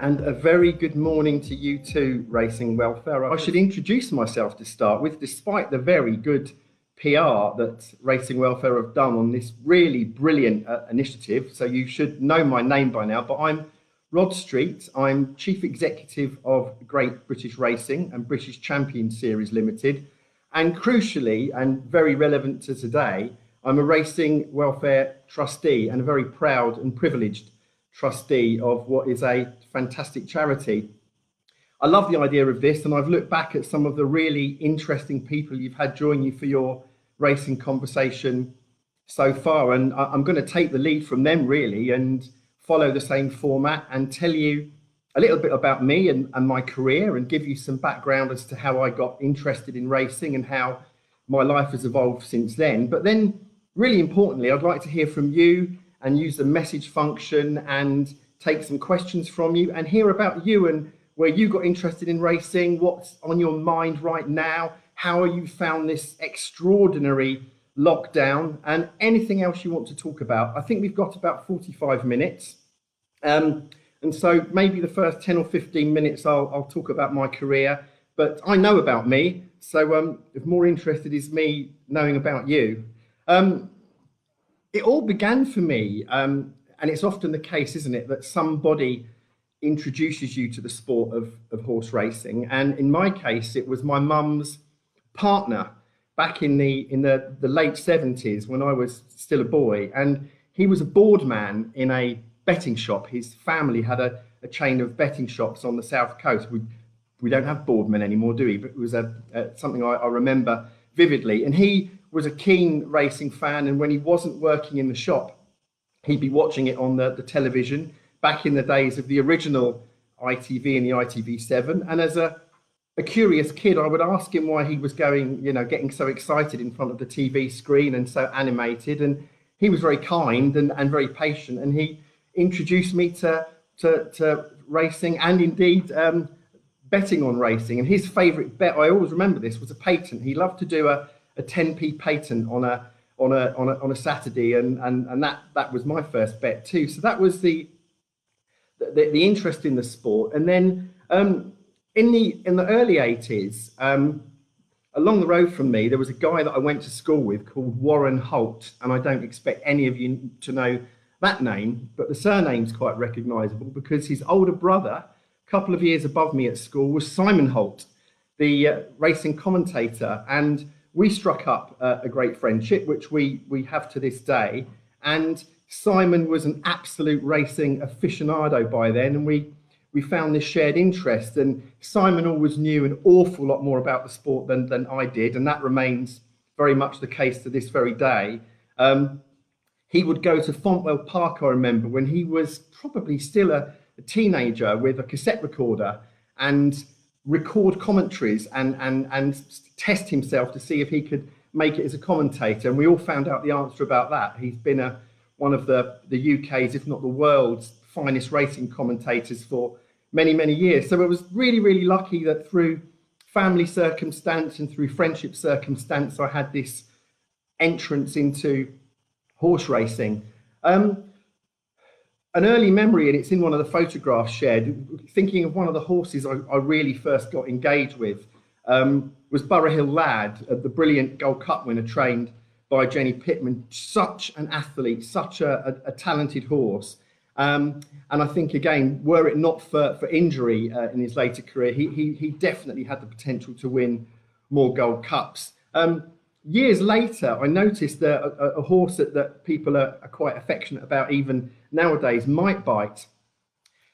and a very good morning to you too, Racing Welfare. I should introduce myself to start with, despite the very good PR that Racing Welfare have done on this really brilliant uh, initiative. So you should know my name by now, but I'm Rod Street. I'm Chief Executive of Great British Racing and British Champion Series Limited. And crucially, and very relevant to today, I'm a Racing Welfare Trustee and a very proud and privileged trustee of what is a fantastic charity. I love the idea of this, and I've looked back at some of the really interesting people you've had join you for your racing conversation so far, and I'm going to take the lead from them really and follow the same format and tell you a little bit about me and, and my career and give you some background as to how I got interested in racing and how my life has evolved since then. But then, really importantly, I'd like to hear from you and use the message function and take some questions from you and hear about you and where you got interested in racing, what's on your mind right now, how you found this extraordinary lockdown, and anything else you want to talk about. I think we've got about 45 minutes. Um, and so maybe the first 10 or 15 minutes I'll, I'll talk about my career, but I know about me. So um, if more interested is me knowing about you. Um, it all began for me, um, and it's often the case, isn't it, that somebody introduces you to the sport of, of horse racing. And in my case, it was my mum's partner back in the in the, the late 70s when I was still a boy. And he was a board man in a betting shop. His family had a, a chain of betting shops on the south coast. We, we don't have boardmen anymore, do we? But it was a, a something I, I remember vividly. And he was a keen racing fan, and when he wasn't working in the shop, he'd be watching it on the, the television back in the days of the original ITV and the ITV7. And as a, a curious kid, I would ask him why he was going, you know, getting so excited in front of the TV screen and so animated. And he was very kind and, and very patient, and he introduced me to to, to racing and indeed um, betting on racing. And his favourite bet, I always remember this, was a patent. He loved to do a a 10p patent on a on a on a, on a Saturday, and, and and that that was my first bet too. So that was the the, the interest in the sport, and then um, in the in the early 80s. Um, along the road from me, there was a guy that I went to school with called Warren Holt, and I don't expect any of you to know that name, but the surname's quite recognisable because his older brother, a couple of years above me at school, was Simon Holt, the uh, racing commentator, and we struck up uh, a great friendship, which we we have to this day. And Simon was an absolute racing aficionado by then, and we we found this shared interest. And Simon always knew an awful lot more about the sport than than I did, and that remains very much the case to this very day. Um, he would go to Fontwell Park, I remember, when he was probably still a, a teenager with a cassette recorder and record commentaries and, and, and test himself to see if he could make it as a commentator. And we all found out the answer about that. He's been a, one of the, the UK's, if not the world's, finest racing commentators for many, many years. So it was really, really lucky that through family circumstance and through friendship circumstance, I had this entrance into horse racing. Um, an early memory, and it's in one of the photographs shared, thinking of one of the horses I, I really first got engaged with, um, was Borough Hill Lad, uh, the brilliant Gold Cup winner trained by Jenny Pitman. Such an athlete, such a, a, a talented horse. Um, and I think, again, were it not for, for injury uh, in his later career, he, he, he definitely had the potential to win more Gold Cups. Um, years later, I noticed that a, a horse that, that people are, are, quite affectionate about, even nowadays, Might Bite,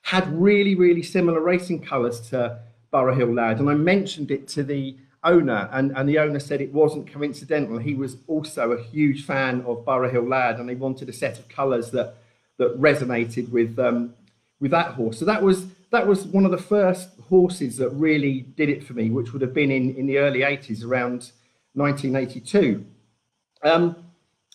had really, really similar racing colours to Borough Hill Lad. And I mentioned it to the owner, and, and the owner said it wasn't coincidental. He was also a huge fan of Borough Hill Lad, and he wanted a set of colours that that resonated with um, with that horse. So that was that was one of the first horses that really did it for me, which would have been in, in the early 80s, around 1982. Um,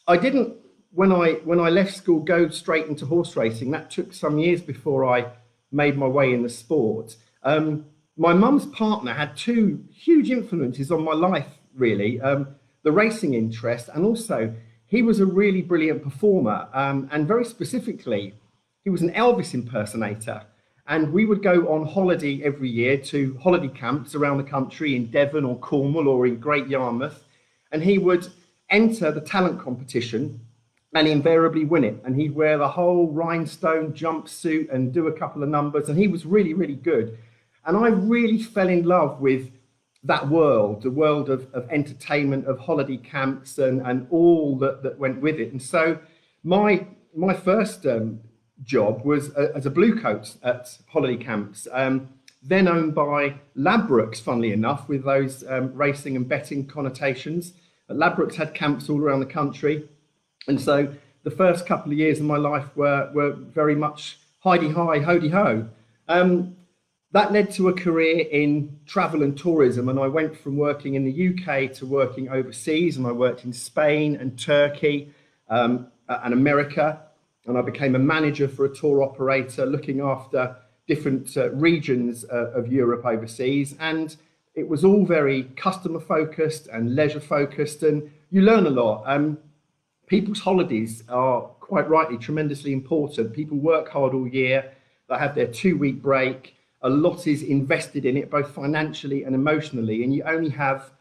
I didn't when I when I left school go straight into horse racing. That took some years before I made my way in the sport. Um, my mum's partner had two huge influences on my life, really. Um, the racing interest, and also he was a really brilliant performer. Um, and very specifically, he was an Elvis impersonator. And we would go on holiday every year to holiday camps around the country in Devon or Cornwall or in Great Yarmouth. And he would enter the talent competition and he invariably win it. And he'd wear the whole rhinestone jumpsuit and do a couple of numbers. And he was really, really good. And I really fell in love with that world, the world of, of entertainment, of holiday camps, and, and all that, that went with it. And so my my first um, job was uh, as a blue coat at holiday camps, um, then owned by Ladbrokes, funnily enough, with those um, racing and betting connotations. Ladbrokes had camps all around the country. And so the first couple of years of my life were, were very much hidey hi, hody ho. Um, that led to a career in travel and tourism. And I went from working in the UK to working overseas. And I worked in Spain and Turkey um, and America. And I became a manager for a tour operator looking after different uh, regions uh, of Europe overseas. And it was all very customer focused and leisure focused. And you learn a lot. Um, people's holidays are quite rightly tremendously important. People work hard all year, they have their two week break a lot is invested in it, both financially and emotionally, and you only have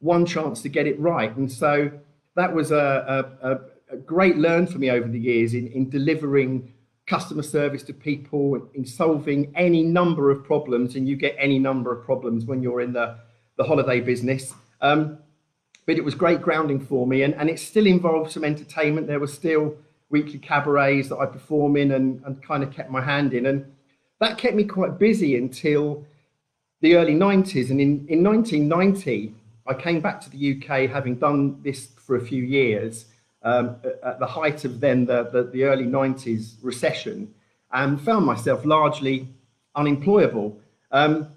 one chance to get it right. And so that was a, a, a great learn for me over the years in, in delivering customer service to people, in solving any number of problems, and you get any number of problems when you're in the, the holiday business. Um, but it was great grounding for me, and, and it still involved some entertainment. There were still weekly cabarets that I perform in and, and kind of kept my hand in. And that kept me quite busy until the early 90s. And in, in 1990, I came back to the UK having done this for a few years um, at the height of then the, the, the, early 90s recession and found myself largely unemployable. Um,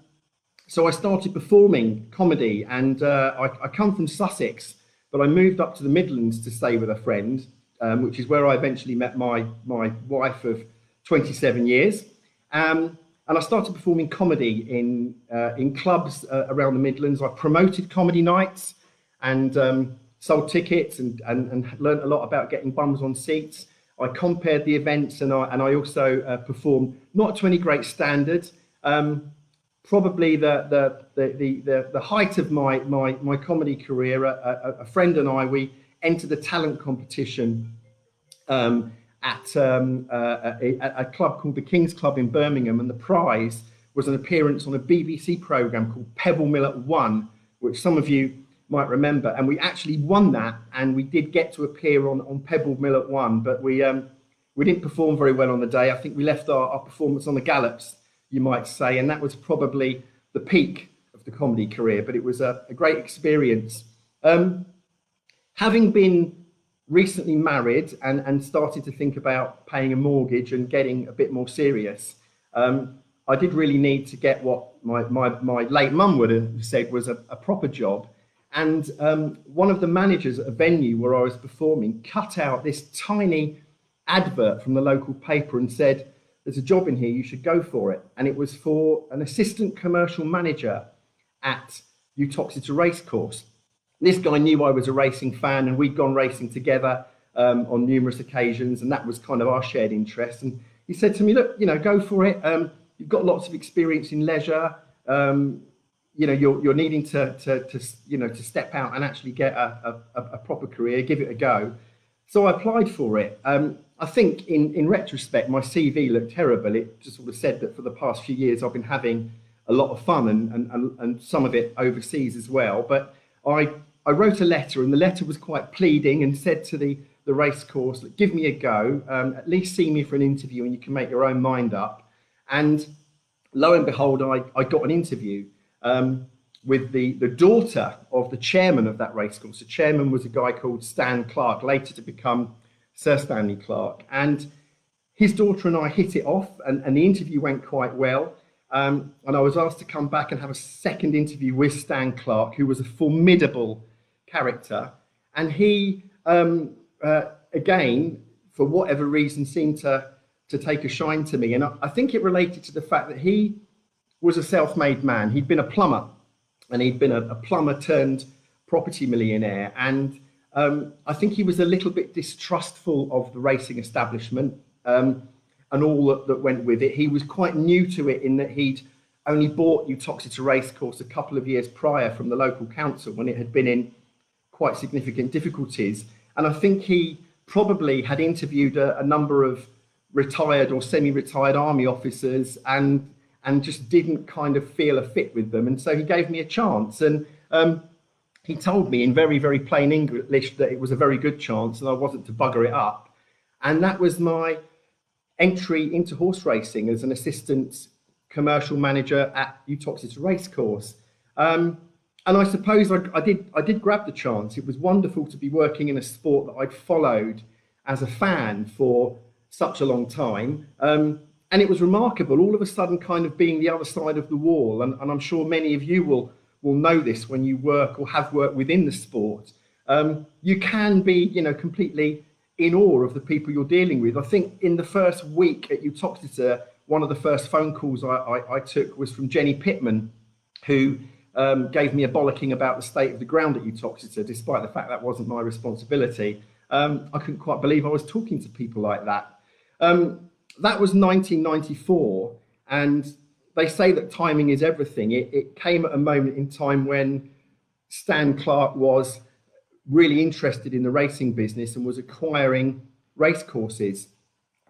so I started performing comedy and uh, I, I, come from Sussex, but I moved up to the Midlands to stay with a friend, um, which is where I eventually met my, my wife of 27 years. Um, and I started performing comedy in uh, in clubs uh, around the Midlands. I promoted comedy nights and um, sold tickets and, and, and learned a lot about getting bums on seats. I compared the events and I, and I also uh, performed not to any great standard. Um, probably the, the, the, the, the, height of my, my, my comedy career, a, a, a friend and I, we entered the talent competition um, at um, uh, a, a, club called the King's Club in Birmingham, and the prize was an appearance on a BBC program called Pebble Mill at One, which some of you might remember. And we actually won that, and we did get to appear on, on Pebble Mill at One, but we um, we didn't perform very well on the day. I think we left our, our performance on the gallops, you might say, and that was probably the peak of the comedy career. But it was a, a great experience. Um, having been recently married and, and started to think about paying a mortgage and getting a bit more serious, um, I did really need to get what my, my, my late mum would have said was a, a proper job. And um, one of the managers at a venue where I was performing cut out this tiny advert from the local paper and said, There's a job in here, you should go for it. And it was for an assistant commercial manager at Uttoxeter Racecourse this guy knew I was a racing fan, and we'd gone racing together um, on numerous occasions, and that was kind of our shared interest. And he said to me, "Look, you know, go for it. Um, you've got lots of experience in leisure. Um, you know, you're, you're needing to, to, to, you know, to step out and actually get a, a, a proper career. Give it a go." So I applied for it. Um, I think in, in retrospect, my CV looked terrible. It just sort of said that for the past few years, I've been having a lot of fun and, and, and some of it overseas as well. But I I wrote a letter, and the letter was quite pleading and said to the, the race course, give me a go, um, at least see me for an interview and you can make your own mind up. And lo and behold, I, I got an interview um, with the, the daughter of the chairman of that race course. The chairman was a guy called Stan Clarke, later to become Sir Stanley Clarke. And his daughter and I hit it off, and, and the interview went quite well. Um, and I was asked to come back and have a second interview with Stan Clarke, who was a formidable character, and he um, uh, again, for whatever reason, seemed to to take a shine to me, and I, I think it related to the fact that he was a self-made man. He'd been a plumber, and he'd been a, a plumber turned property millionaire, and um, I think he was a little bit distrustful of the racing establishment. Um, and all that, that went with it. He was quite new to it in that he'd only bought Uttoxeter Racecourse a couple of years prior from the local council when it had been in quite significant difficulties. And I think he probably had interviewed a, a number of retired or semi-retired army officers and and just didn't kind of feel a fit with them. And so he gave me a chance. And um, he told me in very, very plain English that it was a very good chance and I wasn't to bugger it up. And that was my entry into horse racing as an assistant commercial manager at Uttoxeter Racecourse. Um, and I suppose I, I, did I did grab the chance. It was wonderful to be working in a sport that I'd followed as a fan for such a long time. Um, and it was remarkable, all of a sudden, kind of being the other side of the wall. And, and I'm sure many of you will, will know this when you work or have worked within the sport. Um, you can be, you know, completely in awe of the people you're dealing with. I think in the first week at Uttoxeter, one of the first phone calls I, I, I took was from Jenny Pitman, who um, gave me a bollocking about the state of the ground at Uttoxeter, despite the fact that wasn't my responsibility. Um, I couldn't quite believe I was talking to people like that. Um, that was 1994, and they say that timing is everything. It, it came at a moment in time when Stan Clarke was really interested in the racing business and was acquiring racecourses.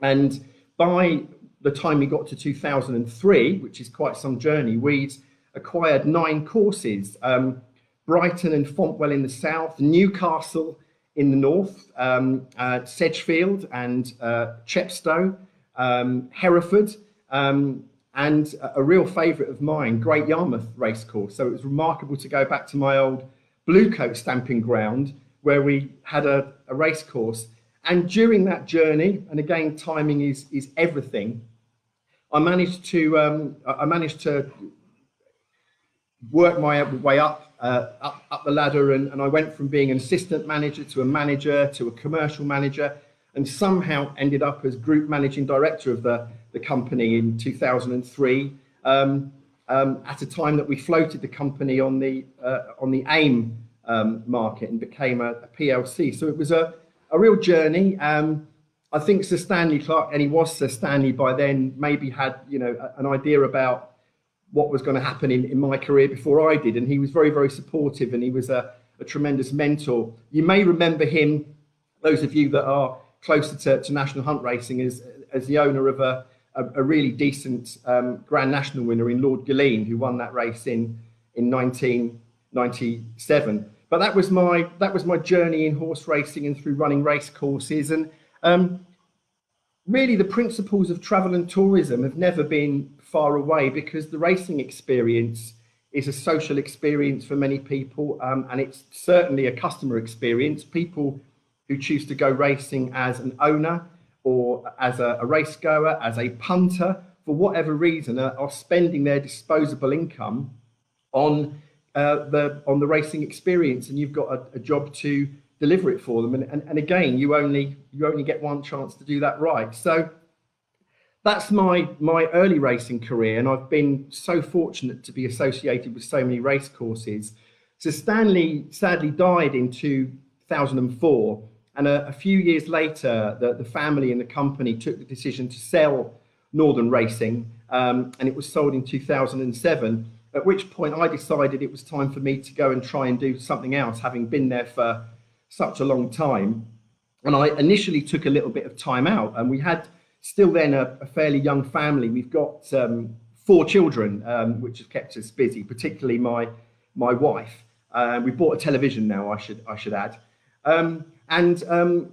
And by the time we got to 2003, which is quite some journey, we'd acquired nine courses um, Brighton and Fontwell in the south, Newcastle in the north, um, uh, Sedgefield and uh, Chepstow, um, Hereford, um, and a, real favourite of mine, Great Yarmouth Racecourse. So it was remarkable to go back to my old blue coat stamping ground where we had a, a race course. And during that journey, and again, timing is, is everything, I managed to um, I managed to work my way up, uh, up, up the ladder, and, and I went from being an assistant manager to a manager to a commercial manager, and somehow ended up as group managing director of the, the company in 2003. Um, um, at a time that we floated the company on the uh, on the AIM um, market and became a, a, PLC. So it was a, a real journey. Um, I think Sir Stanley Clarke, and he was Sir Stanley by then, maybe had you know an idea about what was going to happen in, in my career before I did, and he was very very supportive, and he was a, a tremendous mentor. You may remember him, those of you that are closer to, to national hunt racing, as as the owner of a a, a really decent um, Grand National winner in Lord Gyllene, who won that race in in 1997. But that was my that was my journey in horse racing and through running race courses. And um, really, the principles of travel and tourism have never been far away because the racing experience is a social experience for many people, um, and it's certainly a customer experience. People who choose to go racing as an owner or as a, a race goer, as a punter, for whatever reason, are, are spending their disposable income on uh, the on the racing experience, and you've got a, a job to deliver it for them. And, and, and again, you only you only get one chance to do that right. So that's my my early racing career, and I've been so fortunate to be associated with so many race courses. So Stanley sadly died in 2004 and a, a few years later, the, the family and the company took the decision to sell Northern Racing, um, and it was sold in 2007. At which point, I decided it was time for me to go and try and do something else, having been there for such a long time. And I initially took a little bit of time out, and we had still then a, a fairly young family. We've got um, four children, um, which has kept us busy, particularly my my wife. Uh, we bought a television now. I should I should add. Um, and um,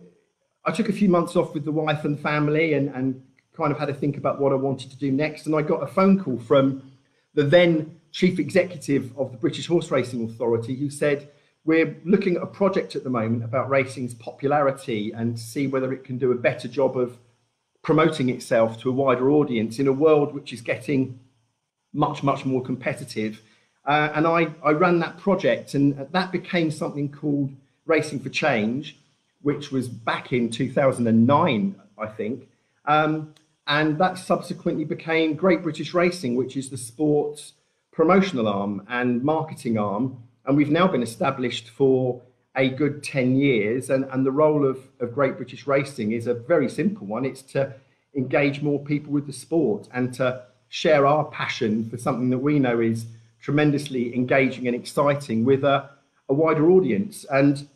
I took a few months off with the wife and family and, and kind of had to think about what I wanted to do next. And I got a phone call from the then chief executive of the British Horse Racing Authority who said, We're looking at a project at the moment about racing's popularity and see whether it can do a better job of promoting itself to a wider audience in a world which is getting much, much more competitive. Uh, and I, I ran that project, and that became something called Racing for Change which was back in 2009, I think. Um, and that subsequently became Great British Racing, which is the sport's promotional arm and marketing arm. And we've now been established for a good 10 years. And, and the role of, of Great British Racing is a very simple one it's to engage more people with the sport and to share our passion for something that we know is tremendously engaging and exciting with a, a wider audience. And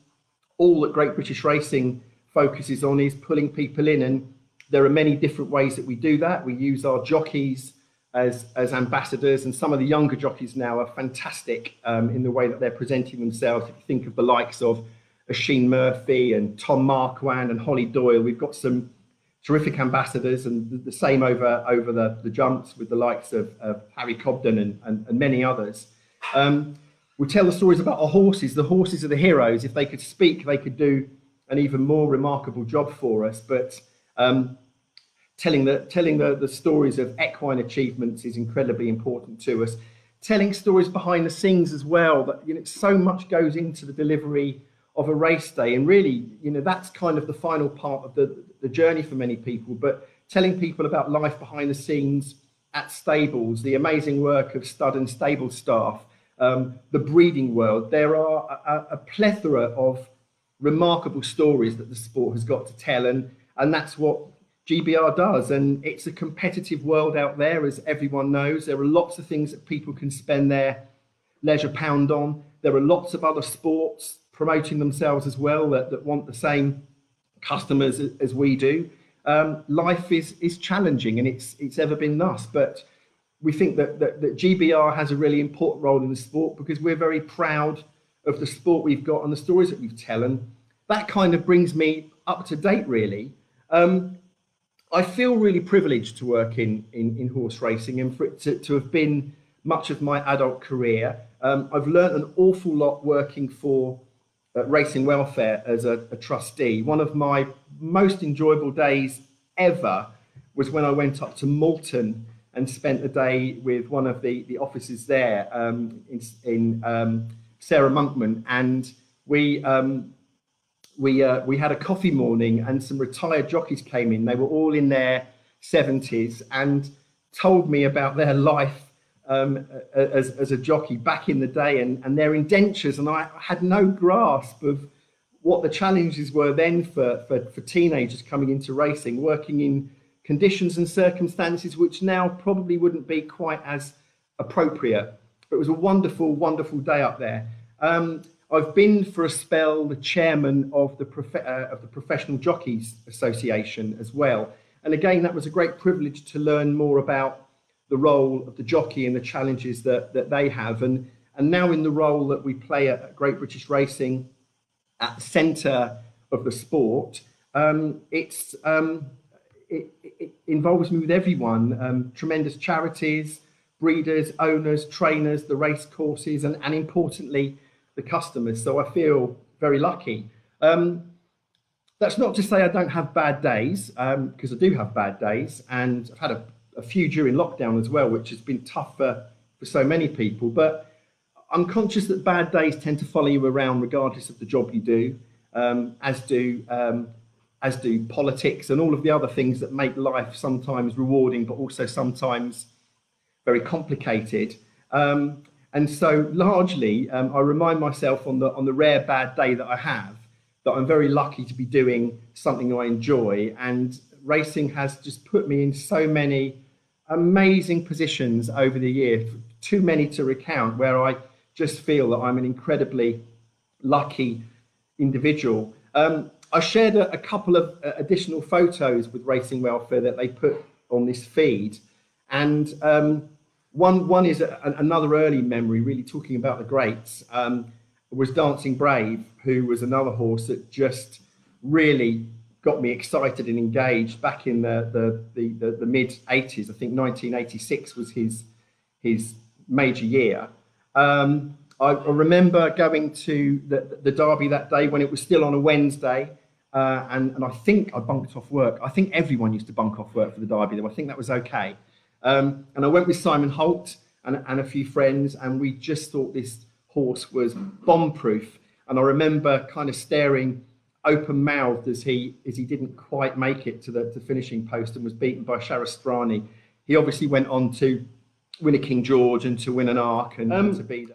all that Great British Racing focuses on is pulling people in. And there are many different ways that we do that. We use our jockeys as, as ambassadors, and some of the younger jockeys now are fantastic um, in the way that they're presenting themselves. If you think of the likes of Oisin Murphy and Tom Marquand and Holly Doyle, we've got some terrific ambassadors, and the same over over the, the jumps with the likes of, of Harry Cobden and, and, and many others. Um, we tell the stories about our horses. The horses are the heroes. If they could speak, they could do an even more remarkable job for us. But um, telling the telling the, the stories of equine achievements is incredibly important to us. Telling stories behind the scenes as well. That you know, so much goes into the delivery of a race day, and really, you know, that's kind of the final part of the the journey for many people. But telling people about life behind the scenes at stables, the amazing work of stud and stable staff, um, the breeding world. There are a, a plethora of remarkable stories that the sport has got to tell, and and that's what GBR does. And it's a competitive world out there, as everyone knows. There are lots of things that people can spend their leisure pound on. There are lots of other sports promoting themselves as well that, that want the same customers as, we do. Um, life is is challenging and it's it's ever been thus, but we think that, that, that GBR has a really important role in the sport because we're very proud of the sport we've got and the stories that we've tell. And that kind of brings me up to date, really. Um, I feel really privileged to work in, in, in horse racing and for it to, to have been much of my adult career. Um, I've learned an awful lot working for uh, Racing Welfare as a, a, trustee. One of my most enjoyable days ever was when I went up to Malton and spent a day with one of the, the officers there um, in, in um, Sarah Monkman. And we um, we uh, we had a coffee morning and some retired jockeys came in. They were all in their 70s and told me about their life um, as, as a jockey back in the day and, and their indentures. And I had no grasp of what the challenges were then for, for, for teenagers coming into racing, working in conditions and circumstances which now probably wouldn't be quite as appropriate. But it was a wonderful, wonderful day up there. Um, I've been for a spell the chairman of the, prof- uh, of the Professional Jockeys Association as well. And again, that was a great privilege to learn more about the role of the jockey and the challenges that, that they have. And, and now, in the role that we play at Great British Racing at the centre of the sport, um, it's, um, it, it, involves me with everyone um, tremendous charities, breeders, owners, trainers, the race courses, and, and importantly, the customers. So I feel very lucky. Um, that's not to say I don't have bad days, because um, I do have bad days, and I've had a, a, few during lockdown as well, which has been tough for, for so many people. But I'm conscious that bad days tend to follow you around regardless of the job you do, um, as do um, as do politics and all of the other things that make life sometimes rewarding, but also sometimes very complicated. Um, and so, largely, um, I remind myself on the on the rare bad day that I have that I'm very lucky to be doing something I enjoy. And racing has just put me in so many amazing positions over the year, too many to recount, where I just feel that I'm an incredibly lucky individual. Um, I shared a, a couple of uh, additional photos with Racing Welfare that they put on this feed, and um, one, one is a, another early memory, really talking about the greats, um, was Dancing Brave, who was another horse that just really got me excited and engaged back in the, the, the, the, the mid 80s. I think 1986 was his, his major year. Um, I, I, remember going to the, the Derby that day when it was still on a Wednesday. Uh, and, and I think I bunked off work. I think everyone used to bunk off work for the Derby, though. I think that was okay. Um, and I went with Simon Holt and, and a few friends, and we just thought this horse was bomb proof. And I remember kind of staring open mouthed as he as he didn't quite make it to the to finishing post and was beaten by Shahrastani. He obviously went on to win a King George and to win an Arc and, um, to beat.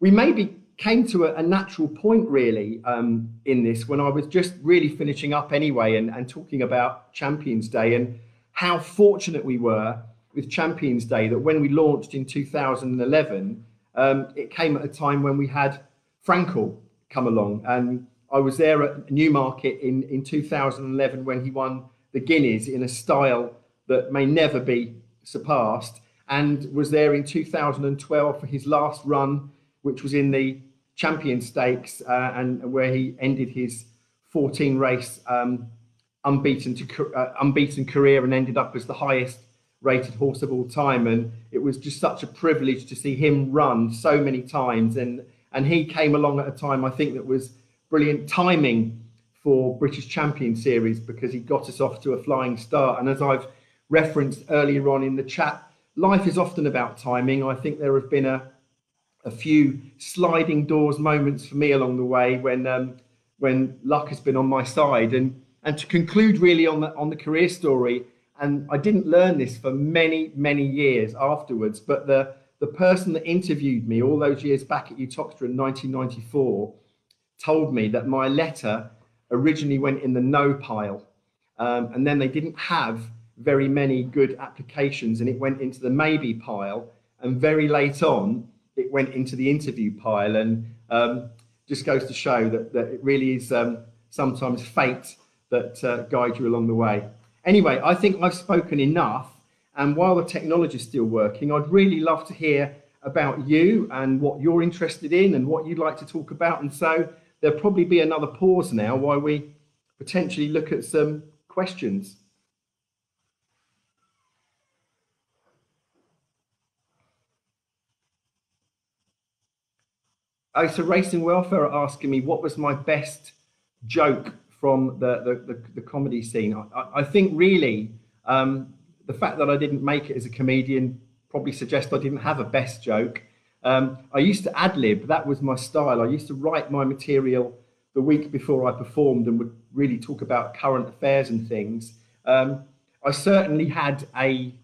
We maybe came to a, a natural point really um, in this when I was just really finishing up anyway and, and talking about Champions Day and how fortunate we were with Champions Day that when we launched in 2011, um, it came at a time when we had Frankel come along. And I was there at Newmarket in, in 2011 when he won the Guineas in a style that may never be surpassed, and was there in 2012 for his last run, which was in the Champion Stakes, uh, and where he ended his 14 race um, unbeaten to uh, unbeaten career and ended up as the highest rated horse of all time. And it was just such a privilege to see him run so many times. And and he came along at a time I think that was brilliant timing for British Champion Series because he got us off to a flying start. And as I've referenced earlier on in the chat, life is often about timing. I think there have been a a few sliding doors moments for me along the way when um, when luck has been on my side. And and to conclude really on the on the career story, and I didn't learn this for many many years afterwards, but the the person that interviewed me all those years back at Uttoxeter in 1994 told me that my letter originally went in the no pile, um, and then they didn't have very many good applications, and it went into the maybe pile. And very late on, it went into the interview pile, and um, just goes to show that, that it really is um, sometimes fate that uh, guides you along the way. Anyway, I think I've spoken enough. And while the technology is still working, I'd really love to hear about you and what you're interested in and what you'd like to talk about. And so there'll probably be another pause now while we potentially look at some questions. Oh, so Racing Welfare are asking me what was my best joke from the, the, the, the comedy scene. I, I think really um, the fact that I didn't make it as a comedian probably suggests I didn't have a best joke. Um, I used to ad lib, that was my style. I used to write my material the week before I performed and would really talk about current affairs and things. Um, I certainly had a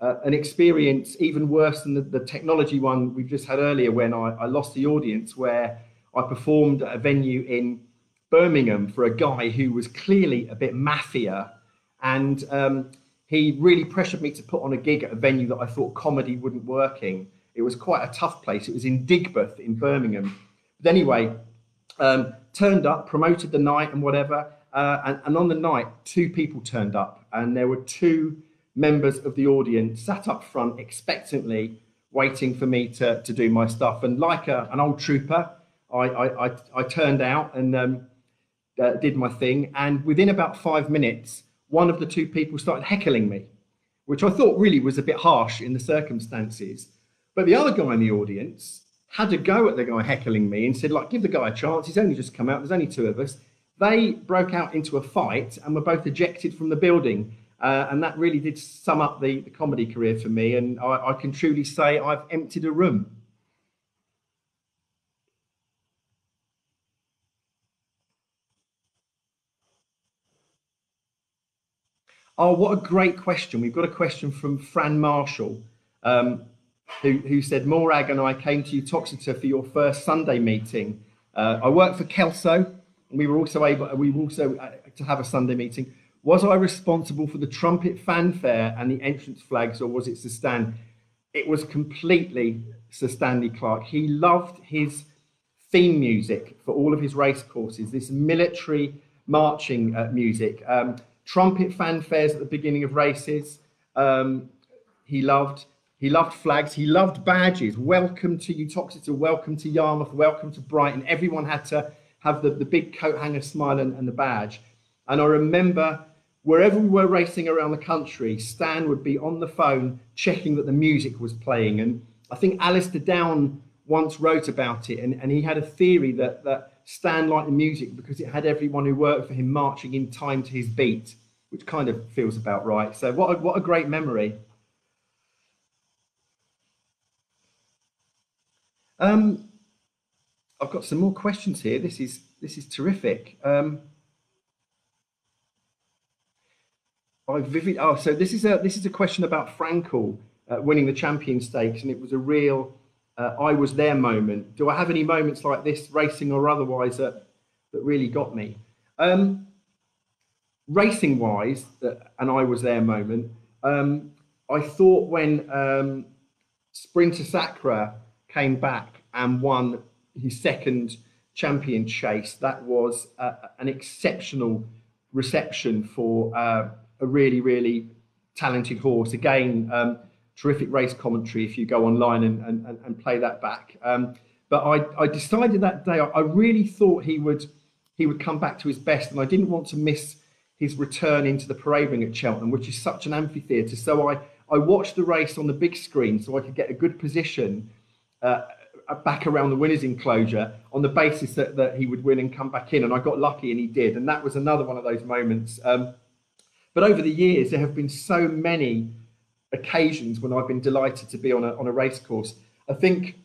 uh, an experience even worse than the, the, technology one we've just had earlier when I, I, lost the audience where I performed at a venue in Birmingham for a guy who was clearly a bit mafia and um, he really pressured me to put on a gig at a venue that I thought comedy wouldn't work in. It was quite a tough place. It was in Digbeth in Birmingham. But anyway, um, turned up, promoted the night and whatever. Uh, and, and on the night, two people turned up, and there were two members of the audience sat up front expectantly, waiting for me to, to do my stuff. And like a, an old trooper, I, I, I, I turned out and um, uh, did my thing. And within about five minutes, one of the two people started heckling me, which I thought really was a bit harsh in the circumstances. But the other guy in the audience had a go at the guy heckling me and said, like, give the guy a chance. He's only just come out. There's only two of us. They broke out into a fight and were both ejected from the building. Uh, and that really did sum up the, the comedy career for me. And I, I can truly say I've emptied a room. Oh, what a great question. We've got a question from Fran Marshall, um, who, who said, Morag and I came to Uttoxeter for your first Sunday meeting. Uh, I work for Kelso, and we were also able, we were also uh, to have a Sunday meeting. Was I responsible for the trumpet fanfare and the entrance flags, or was it Sir Stan? It was completely Sir Stanley Clarke. He loved his theme music for all of his race courses, this military marching uh, music. Um, trumpet fanfares at the beginning of races. Um, he loved he loved flags. He loved badges. Welcome to Uttoxeter. Welcome to Yarmouth. Welcome to Brighton. Everyone had to have the, the big coat hanger smile and, and the badge. And I remember wherever we were racing around the country, Stan would be on the phone checking that the music was playing. And I think Alastair Down once wrote about it, and, and he had a theory that, that Stan liked the music because it had everyone who worked for him marching in time to his beat, which kind of feels about right. So what a, what a great memory. Um, I've got some more questions here. This is this is terrific. Um, I vivid. Oh, so this is a this is a question about Frankel uh, winning the champion stakes, and it was a real uh, I was there moment. Do I have any moments like this, racing or otherwise, that, that really got me? Um, racing wise, and I was there moment, um, I thought when um, Sprinter Sacre came back and won his second champion chase, that was uh, an exceptional reception for uh, a really, really talented horse. Again, um, terrific race commentary if you go online and, and, and play that back. Um, but I, I decided that day, I really thought he would he would come back to his best, and I didn't want to miss his return into the parade ring at Cheltenham, which is such an amphitheatre. So I, I watched the race on the big screen so I could get a good position uh, back around the winners' enclosure on the basis that, that he would win and come back in. And I got lucky and he did. And that was another one of those moments. Um, but over the years, there have been so many occasions when I've been delighted to be on a, on a race course. I think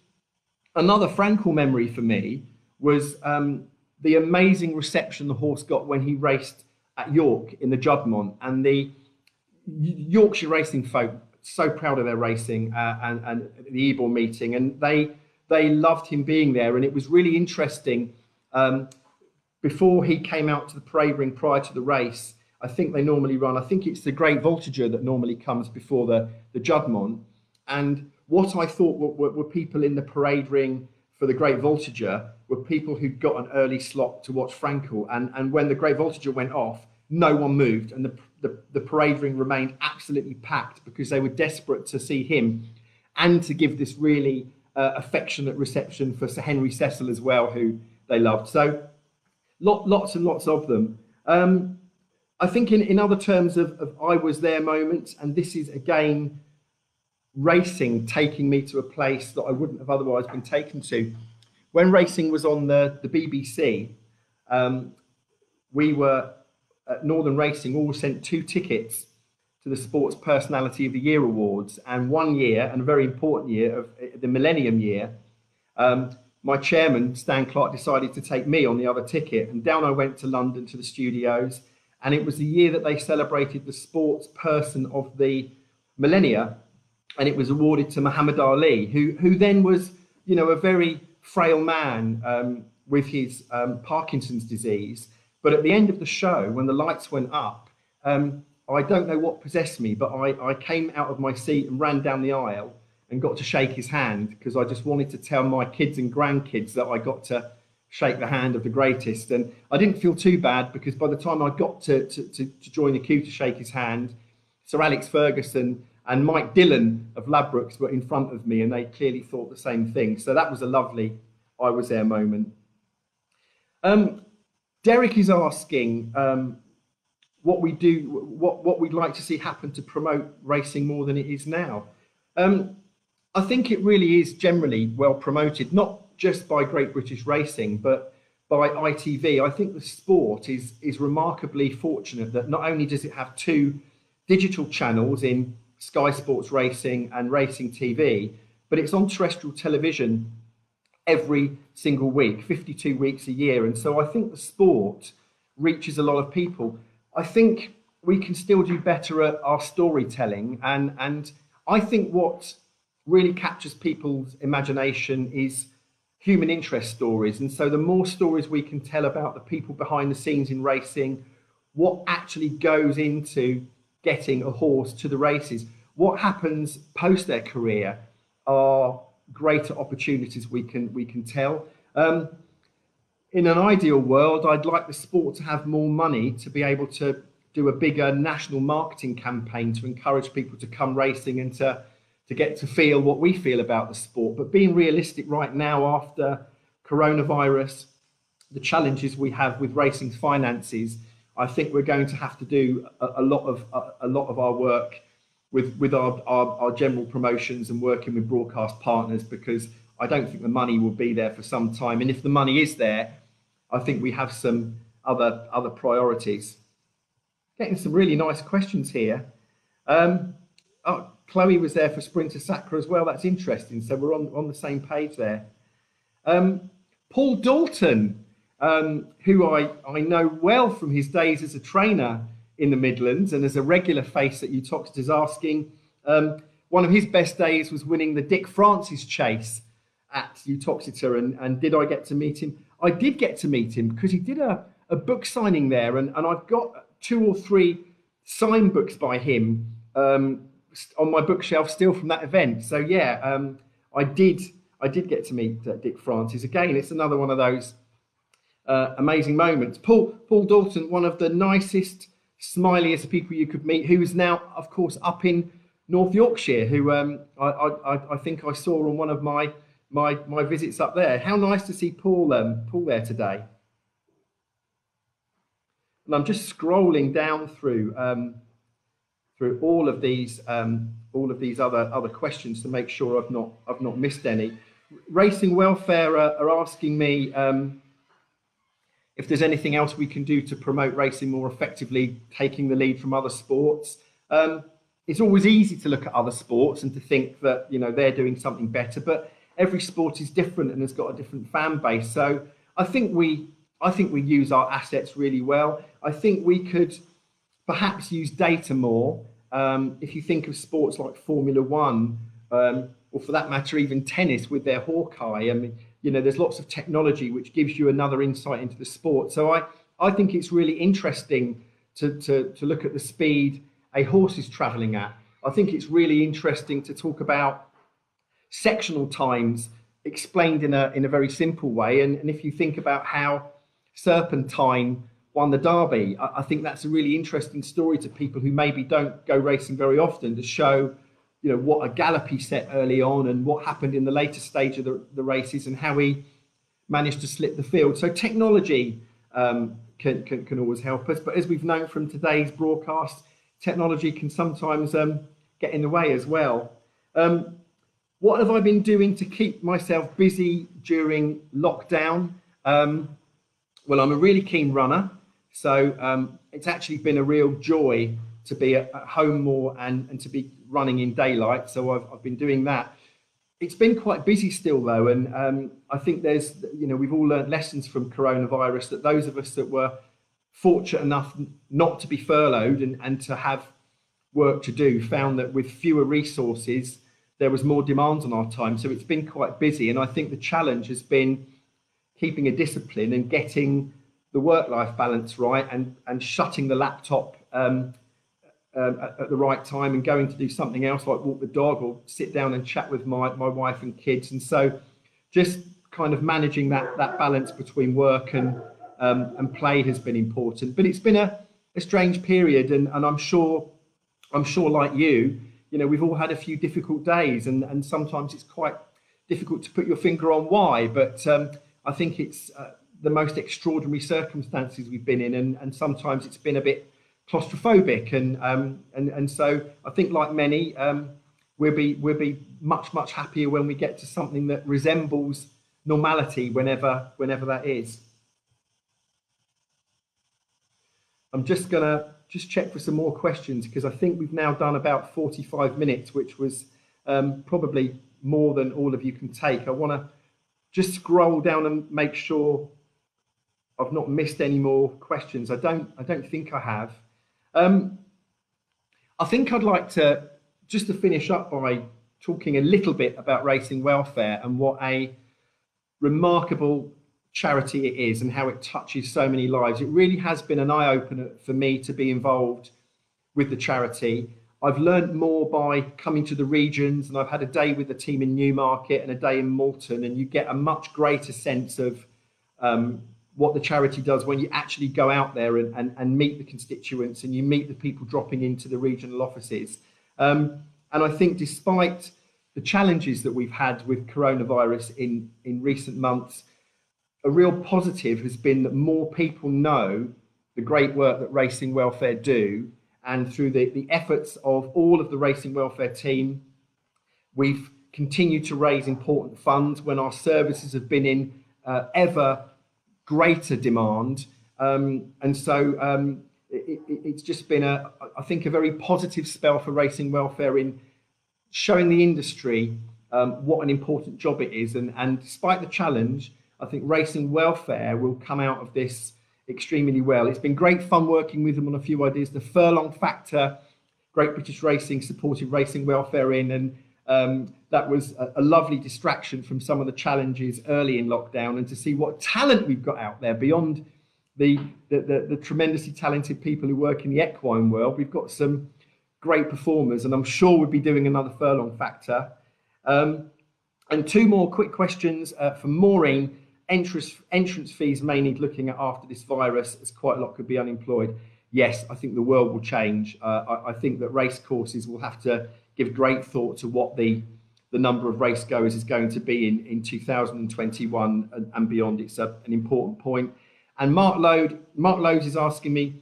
another Frankel memory for me was um, the amazing reception the horse got when he raced at York in the Juddmonte. And the Yorkshire racing folk so proud of their racing uh, and, and the Ebor meeting. And they, they loved him being there. And it was really interesting. Um, before he came out to the parade ring prior to the race, I think they normally run, I think it's the Great Voltigeur that normally comes before the, the Juddmonte. And what I thought were, were, were, people in the parade ring for the Great Voltigeur were people who'd got an early slot to watch Frankel. And, and when the Great Voltigeur went off, no one moved. And the, the, the parade ring remained absolutely packed because they were desperate to see him and to give this really uh, affectionate reception for Sir Henry Cecil as well, who they loved. So lot, lots and lots of them. Um, I think in, in other terms of, of I was there moments, and this is again racing taking me to a place that I wouldn't have otherwise been taken to. When racing was on the, the BBC, um, we were at Northern Racing all sent two tickets to the Sports Personality of the Year Awards. And one year, and a very important year, of the Millennium Year, um, my chairman, Stan Clarke, decided to take me on the other ticket. And down I went to London to the studios and it was the year that they celebrated the sports person of the millennia, and it was awarded to Muhammad Ali, who who then was you know a very frail man um, with his um, Parkinson's disease. But at the end of the show, when the lights went up, um, I don't know what possessed me, but I, I came out of my seat and ran down the aisle and got to shake his hand because I just wanted to tell my kids and grandkids that I got to shake the hand of the greatest. And I didn't feel too bad because by the time I got to, to, to, to join the queue to shake his hand, Sir Alex Ferguson and Mike Dillon of Ladbrokes were in front of me and they clearly thought the same thing. So that was a lovely I was there moment. Um, Derek is asking um, what we do, what, what we'd like to see happen to promote racing more than it is now. Um, I think it really is generally well promoted, not just by Great British Racing, but by ITV. I think the sport is is remarkably fortunate that not only does it have two digital channels in Sky Sports Racing and Racing TV, but it's on terrestrial television every single week, 52 weeks a year. And so I think the sport reaches a lot of people. I think we can still do better at our storytelling. And, and I think what really captures people's imagination is human interest stories. And so the more stories we can tell about the people behind the scenes in racing, what actually goes into getting a horse to the races, what happens post their career are greater opportunities we can we can tell. Um, in an ideal world, I'd like the sport to have more money to be able to do a bigger national marketing campaign to encourage people to come racing and to to get to feel what we feel about the sport. But being realistic right now after coronavirus, the challenges we have with racing finances, I think we're going to have to do a, a lot of a, a, lot of our work with with our, our, our general promotions and working with broadcast partners because I don't think the money will be there for some time. And if the money is there, I think we have some other other priorities. Getting some really nice questions here. Um, oh, Chloe was there for Sprinter Sacre as well. That's interesting. So we're on, on the same page there. Um, Paul Dalton, um, who I, I know well from his days as a trainer in the Midlands and as a regular face at is asking um, one of his best days was winning the Dick Francis chase at Uttoxeter. And, and did I get to meet him? I did get to meet him because he did a, a book signing there. And, and I've got two or three signed books by him um, on my bookshelf still from that event. So yeah, um, I did I did get to meet uh, Dick Francis again. It's another one of those uh, amazing moments. Paul Paul Dalton, one of the nicest, smiliest people you could meet, who is now, of course, up in North Yorkshire. Who um, I, I I think I saw on one of my my my visits up there. How nice to see Paul um, Paul there today. And I'm just scrolling down through um, through all of these um, all of these other other questions to make sure I've not I've not missed any. Racing Welfare are, are asking me um, if there's anything else we can do to promote racing more effectively, taking the lead from other sports. Um, it's always easy to look at other sports and to think that you know they're doing something better, but every sport is different and has got a different fan base. So I think we I think we use our assets really well. I think we could perhaps use data more. Um, if you think of sports like Formula One, um, or for that matter, even tennis with their Hawkeye, I mean, you know, there's lots of technology which gives you another insight into the sport. So I, I think it's really interesting to, to, to look at the speed a horse is traveling at. I think it's really interesting to talk about sectional times explained in a, in a very simple way. And, and if you think about how Serpentine won the Derby. I, I, think that's a really interesting story to people who maybe don't go racing very often to show, you know, what a gallop he set early on and what happened in the later stage of the, the races and how he managed to slip the field. So technology um, can, can, can always help us. But as we've known from today's broadcast, technology can sometimes um, get in the way as well. Um, what have I been doing to keep myself busy during lockdown? Um, well, I'm a really keen runner. So um, it's actually been a real joy to be at, at, home more and, and to be running in daylight. So I've, I've been doing that. It's been quite busy still though, and um, I think there's you know we've all learned lessons from coronavirus that those of us that were fortunate enough not to be furloughed and, and to have work to do found that with fewer resources there was more demands on our time. So it's been quite busy, and I think the challenge has been keeping a discipline and getting the work-life balance right and and shutting the laptop um, um, at, at, the right time and going to do something else like walk the dog or sit down and chat with my, my wife and kids. And so just kind of managing that that balance between work and um, and play has been important. But it's been a, a strange period and, and I'm sure I'm sure like you you know we've all had a few difficult days and and sometimes it's quite difficult to put your finger on why. But um, I think it's uh, the most extraordinary circumstances we've been in, and, and sometimes it's been a bit claustrophobic, and um, and and so I think like many, um, we'll be we'll be much much happier when we get to something that resembles normality, whenever whenever that is. I'm just gonna just check for some more questions because I think we've now done about 45 minutes, which was um, probably more than all of you can take. I want to just scroll down and make sure I've not missed any more questions. I don't. I don't think I have. Um, I think I'd like to just to finish up by talking a little bit about racing welfare and what a remarkable charity it is and how it touches so many lives. It really has been an eye opener for me to be involved with the charity. I've learned more by coming to the regions, and I've had a day with the team in Newmarket and a day in Malton, and you get a much greater sense of um, what the charity does when you actually go out there and, and, and meet the constituents and you meet the people dropping into the regional offices. Um, and I think despite the challenges that we've had with coronavirus in, in recent months, a real positive has been that more people know the great work that Racing Welfare do. And through the, the efforts of all of the Racing Welfare team, we've continued to raise important funds when our services have been in uh, ever greater demand. Um, and so um, it, it, it's just been, a, I think, a very positive spell for racing welfare in showing the industry um, what an important job it is. And, and despite the challenge, I think racing welfare will come out of this extremely well. It's been great fun working with them on a few ideas. The furlong factor, Great British Racing supported racing welfare in, and um, that was a, a, lovely distraction from some of the challenges early in lockdown and to see what talent we've got out there beyond the, the, the, the tremendously talented people who work in the equine world. We've got some great performers, and I'm sure we'll be doing another furlong factor. Um, and two more quick questions uh, for Maureen. Entrance, entrance fees may need looking at after this virus, as quite a lot could be unemployed. Yes, I think the world will change. Uh, I, I, think that race courses will have to give great thought to what the the number of race goers is going to be in, in 2021 and, and beyond. It's a, an important point. And Mark Lode, Mark Lodes is asking me,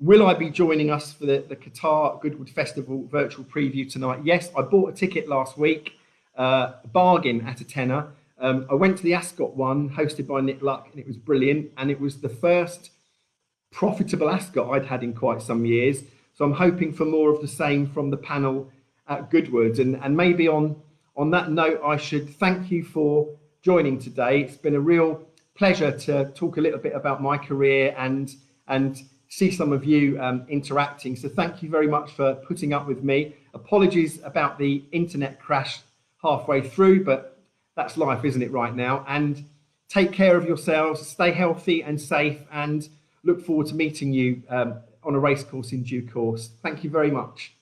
will I be joining us for the, the Qatar Goodwood Festival virtual preview tonight? Yes, I bought a ticket last week, uh, bargain at a tenner. Um, I went to the Ascot one, hosted by Nick Luck, and it was brilliant. And it was the first profitable Ascot I'd had in quite some years. So I'm hoping for more of the same from the panel at Goodwood. And, and maybe on on that note, I should thank you for joining today. It's been a real pleasure to talk a little bit about my career and and see some of you um, interacting. So thank you very much for putting up with me. Apologies about the internet crash halfway through, but that's life, isn't it, right now? And take care of yourselves, stay healthy and safe, and look forward to meeting you um, on a racecourse in due course. Thank you very much.